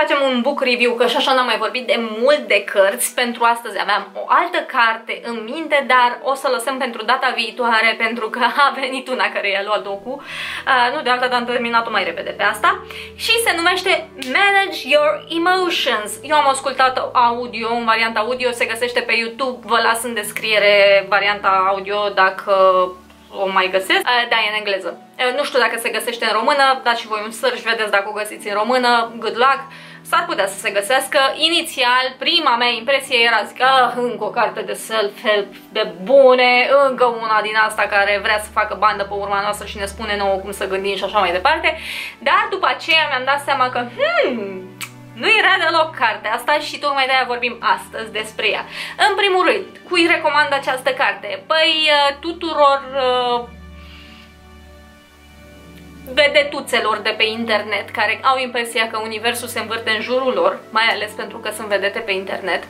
facem un book review, că și așa n-am mai vorbit de mult de cărți. Pentru astăzi aveam o altă carte în minte, dar o să lăsăm pentru data viitoare, pentru că a venit una care i-a luat locul. Uh, nu de alta, dar am terminat-o mai repede pe asta. Și se numește Manage Your Emotions. Eu am ascultat audio, în varianta audio, se găsește pe YouTube, vă las în descriere varianta audio dacă o mai găsesc. Uh, da, e în engleză. Uh, nu știu dacă se găsește în română, dați și voi un search, vedeți dacă o găsiți în română. Good luck! S-ar putea să se găsească. Inițial, prima mea impresie era zic, ah, încă o carte de self-help de bune, încă una din asta care vrea să facă bandă pe urma noastră și ne spune nouă cum să gândim și așa mai departe. Dar după aceea mi-am dat seama că, hmm, nu era deloc cartea asta și tocmai de-aia vorbim astăzi despre ea. În primul rând, cui recomand această carte? Păi uh, tuturor uh, vedetuțelor de pe internet care au impresia că universul se învârte în jurul lor, mai ales pentru că sunt vedete pe internet.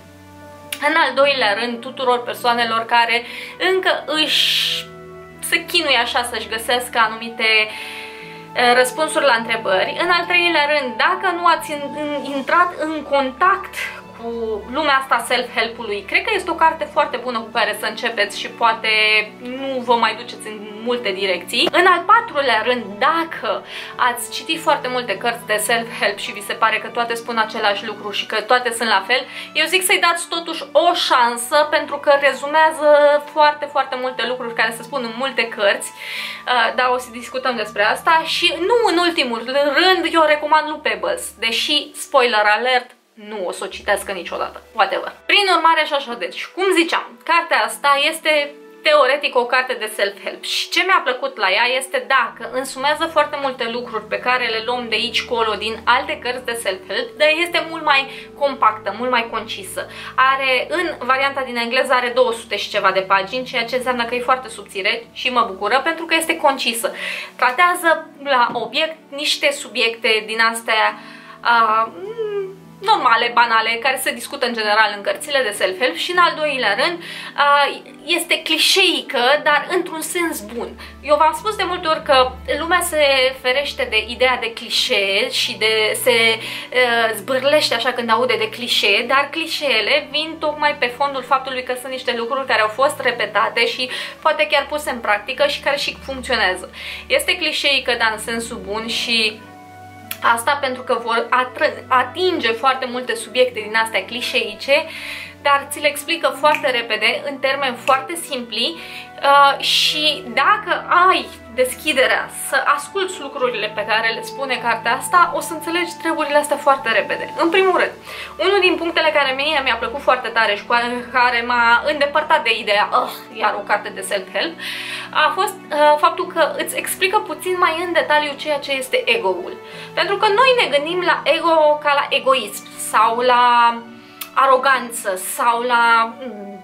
În al doilea rând, tuturor persoanelor care încă își se chinuie așa să-și găsească anumite uh, Eh, răspunsuri la întrebări. În al treilea rând, dacă nu ați intrat în contact cu lumea asta self-help-ului, cred că este o carte foarte bună cu care să începeți și poate nu vă mai duceți în multe direcții. În al patrulea rând, dacă ați citit foarte multe cărți de self-help și vi se pare că toate spun același lucru și că toate sunt la fel, eu zic să-i dați totuși o șansă pentru că rezumează foarte, foarte multe lucruri care se spun în multe cărți, uh, dar o să discutăm despre asta. Și nu în ultimul rând, eu recomand Lupables, deși, spoiler alert, nu o să o citească niciodată, whatever. Prin urmare și așa, deci, cum ziceam, cartea asta este teoretic o carte de self-help și ce mi-a plăcut la ea este dacă însumează foarte multe lucruri pe care le luăm de aici colo din alte cărți de self-help, dar este mult mai compactă, mult mai concisă. Are, în varianta din engleză are 200 și ceva de pagini, ceea ce înseamnă că e foarte subțire și mă bucură pentru că este concisă. Tratează la obiect niște subiecte din astea uh, normale, banale, care se discută în general în cărțile de self-help și în al doilea rând este clișeică, dar într-un sens bun. Eu v-am spus de multe ori că lumea se ferește de ideea de clișee și de se zbârlește așa când aude de clișee, dar clișeele vin tocmai pe fondul faptului că sunt niște lucruri care au fost repetate și poate chiar puse în practică și care și funcționează. Este clișeică, dar în sensul bun și Asta pentru că vor atinge foarte multe subiecte din astea clișeice, dar ți le explică foarte repede, în termeni foarte simpli uh, și dacă ai deschiderea să asculți lucrurile pe care le spune cartea asta, o să înțelegi treburile astea foarte repede. În primul rând, unul din punctele care mie mi-a plăcut foarte tare și cu care m-a îndepărtat de ideea, oh, iar o carte de self-help, a fost uh, faptul că îți explică puțin mai în detaliu ceea ce este ego-ul. Pentru că noi ne gândim la ego ca la egoism sau la aroganță sau la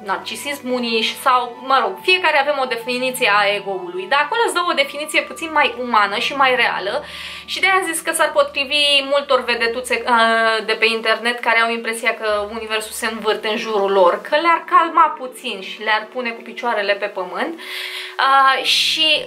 mm, narcisism uniș sau, mă rog, fiecare avem o definiție a ego-ului, dar acolo îți dă o definiție puțin mai umană și mai reală și de aia zis că s-ar potrivi multor vedetuțe uh, de pe internet care au impresia că universul se învârte în jurul lor, că le-ar calma puțin și le-ar pune cu picioarele pe pământ. Uh, și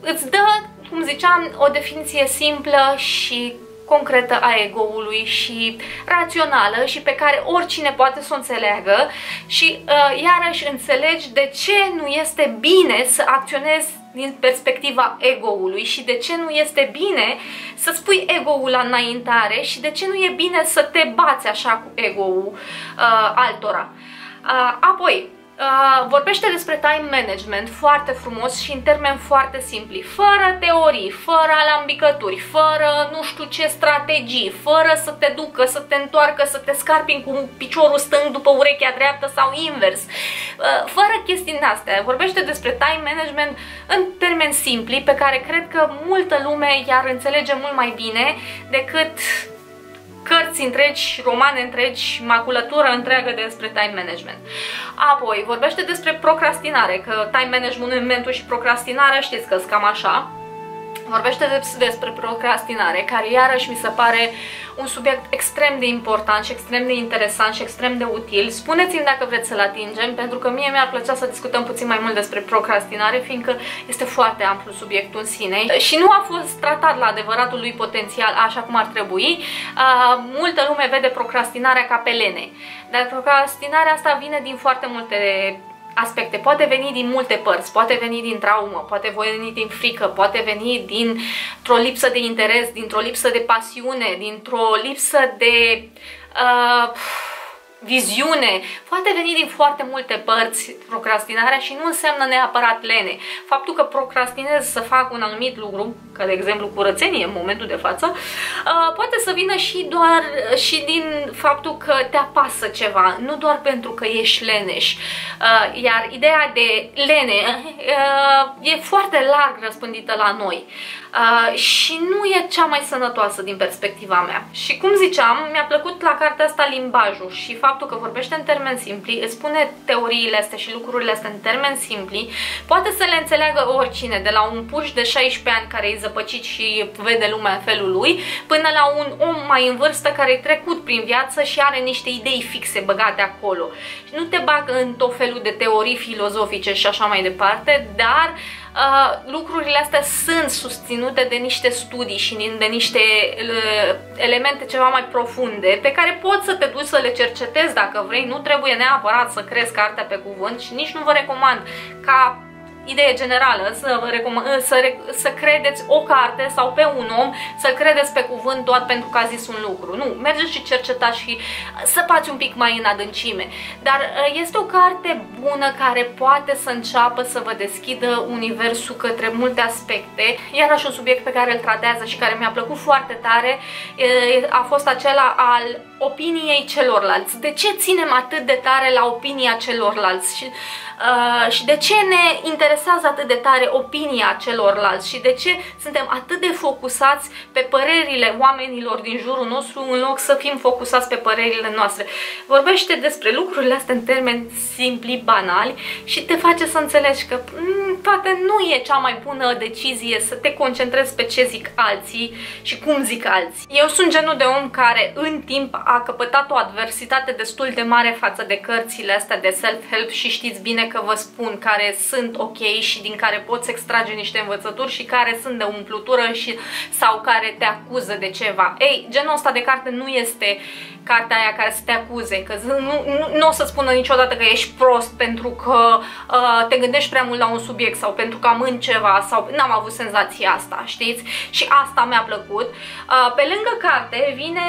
îți dă, cum ziceam, o definiție simplă și concretă a ego-ului și rațională și pe care oricine poate să o înțeleagă și uh, iarăși înțelegi de ce nu este bine să acționezi din perspectiva ego-ului și de ce nu este bine să-ți pui ego-ul la înaintare și de ce nu e bine să te bați așa cu ego-ul uh, altora. Uh, apoi, Uh, vorbește despre time management foarte frumos și în termeni foarte simpli, fără teorii, fără alambicături, fără nu știu ce strategii, fără să te ducă, să te întoarcă, să te scarpi cu piciorul stâng după urechea dreaptă sau invers, uh, fără chestii din astea. Vorbește despre time management în termeni simpli pe care cred că multă lume i-ar înțelege mult mai bine decât cărți întregi, romane întregi, maculătură întreagă despre time management. Apoi, vorbește despre procrastinare, că time managementul și procrastinarea știți că sunt cam așa. Vorbește despre procrastinare, care iarăși mi se pare un subiect extrem de important și extrem de interesant și extrem de util. Spuneți-mi dacă vreți să-l atingem, pentru că mie mi-ar plăcea să discutăm puțin mai mult despre procrastinare, fiindcă este foarte amplu subiectul în sine și nu a fost tratat la adevăratul lui potențial așa cum ar trebui. Uh, multă lume vede procrastinarea ca pelene, dar procrastinarea asta vine din foarte multe aspecte. Poate veni din multe părți, poate veni din traumă, poate veni din frică, poate veni dintr-o lipsă de interes, dintr-o lipsă de pasiune, dintr-o lipsă de... Uh, viziune, poate veni din foarte multe părți procrastinarea și nu înseamnă neapărat lene. Faptul că procrastinez să fac un anumit lucru, ca de exemplu curățenie în momentul de față, uh, poate să vină și doar și din faptul că te apasă ceva, nu doar pentru că ești leneș. Uh, iar ideea de lene uh, e foarte larg răspândită la noi și nu e cea mai sănătoasă din perspectiva mea. Și cum ziceam, mi-a plăcut la cartea asta limbajul și faptul că vorbește în termeni simpli, îți spune teoriile astea și lucrurile astea în termeni simpli, poate să le înțeleagă oricine, de la un puș de 16 ani care e zăpăcit și vede lumea în felul lui, până la un om mai în vârstă care e trecut prin viață și are niște idei fixe băgate acolo. Și nu te bagă în tot felul de teorii filozofice și așa mai departe, dar uh, lucrurile astea sunt susținute de niște studii și de niște uh, elemente ceva mai profunde pe care poți să te duci să le cercetezi dacă vrei, nu trebuie neapărat să crezi cartea pe cuvânt și nici nu vă recomand ca idee generală, să, vă recom- să, re- să credeți o carte sau pe un om, să credeți pe cuvânt doar pentru că a zis un lucru. Nu, mergeți și cercetați și săpați un pic mai în adâncime. Dar uh, este o carte bună care poate să înceapă să vă deschidă universul către multe aspecte. Iarăși un subiect pe care îl tratează și care mi-a plăcut foarte tare a fost acela al opiniei celorlalți. De ce ținem atât de tare la opinia celorlalți? Și, uh, și de ce ne interesează atât de tare opinia celorlalți? Și de ce suntem atât de focusați pe părerile oamenilor din jurul nostru în loc să fim focusați pe părerile noastre? Vorbește despre lucrurile astea în termeni simpli, banali și te face să înțelegi că mm, poate nu e cea mai bună decizie să te concentrezi pe ce zic alții și cum zic alții. Eu sunt genul de om care în timp a căpătat o adversitate destul de mare față de cărțile astea de self-help și știți bine că vă spun care sunt ok și din care poți extrage niște învățături și care sunt de umplutură și, sau care te acuză de ceva. Ei, genul ăsta de carte nu este cartea aia care să te acuze, că nu, nu, nu o să spună niciodată că ești prost pentru că uh, te gândești prea mult la un subiect sau pentru că am în ceva sau n-am avut senzația asta, știți? Și asta mi-a plăcut. Uh, pe lângă carte vine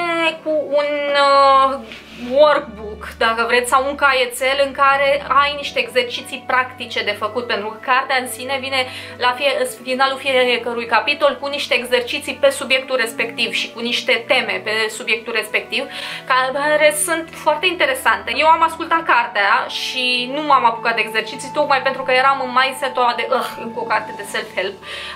cu un uh, workbook, dacă vreți, sau un caietel în care ai niște exerciții practice de făcut, pentru că cartea în sine vine la fie, finalul fiecărui capitol cu niște exerciții pe subiectul respectiv și cu niște teme pe subiectul respectiv, care sunt foarte interesante. Eu am ascultat cartea și nu m-am apucat de exerciții, tocmai pentru că eram în mindset-ul de, uh, încă o carte de self-help,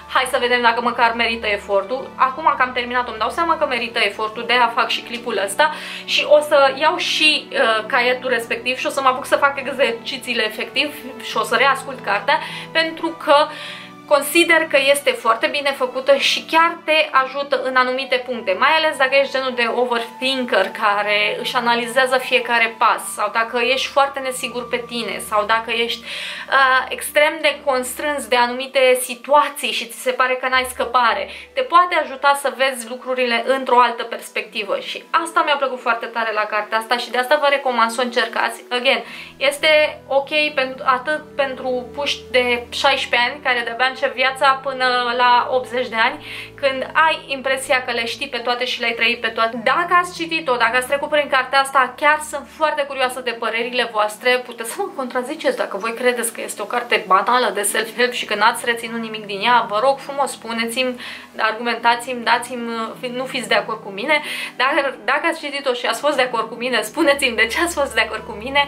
hai să vedem dacă măcar merită efortul. Acum că am terminat îmi dau seama că merită efortul, de a fac și clipul ăsta și o să iau și uh, caietul respectiv și o să mă apuc să fac exercițiile efectiv și o să reascult cartea pentru că uh, Consider că este foarte bine făcută și chiar te ajută în anumite puncte, mai ales dacă ești genul de overthinker care își analizează fiecare pas sau dacă ești foarte nesigur pe tine sau dacă ești uh, extrem de constrâns de anumite situații și ți se pare că n-ai scăpare. Te poate ajuta să vezi lucrurile într-o altă perspectivă și asta mi-a plăcut foarte tare la cartea asta și de asta vă recomand să o încercați. Again, este ok pentru, atât pentru puști de 16 ani care de-abia încep viața până la 80 de ani, când ai impresia că le știi pe toate și le-ai trăit pe toate. Dacă ați citit-o, dacă ați trecut prin cartea asta, chiar sunt foarte curioasă de părerile voastre. Puteți să mă contraziceți dacă voi credeți că este o carte banală de self-help și că n-ați reținut nimic din ea. Vă rog frumos, spuneți-mi, argumentați-mi, dați-mi, nu fiți de acord cu mine. Dacă, dacă ați citit-o și ați fost de acord cu mine, spuneți-mi de ce ați fost de acord cu mine.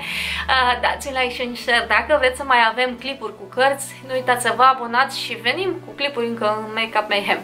Uh, dați-mi like și un share. Dacă vreți să mai avem clipuri cu cărți, nu uitați să vă abonați și venim cu clipuri încă în Makeup Mayhem.